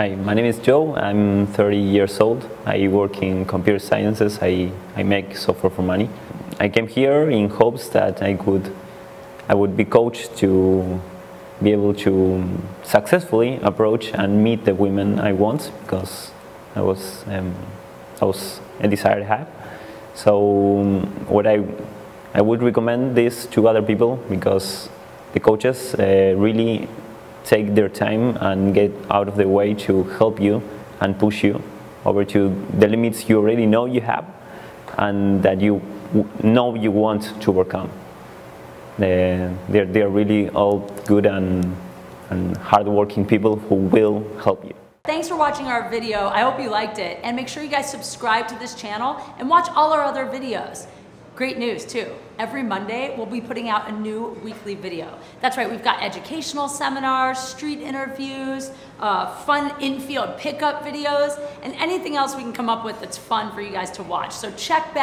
Hi, my name is Joe. I'm 30 years old. I work in computer sciences. I, I make software for money. I came here in hopes that I could I would be coached to be able to successfully approach and meet the women I want because I was um, I was a desire to have. So what I I would recommend this to other people because the coaches uh, really take their time and get out of the way to help you and push you over to the limits you already know you have and that you know you want to overcome. They're, they're really all good and, and hardworking people who will help you. Thanks for watching our video. I hope you liked it. And make sure you guys subscribe to this channel and watch all our other videos. Great news too. Every Monday, we'll be putting out a new weekly video. That's right, we've got educational seminars, street interviews, uh, fun infield pickup videos, and anything else we can come up with that's fun for you guys to watch. So check back.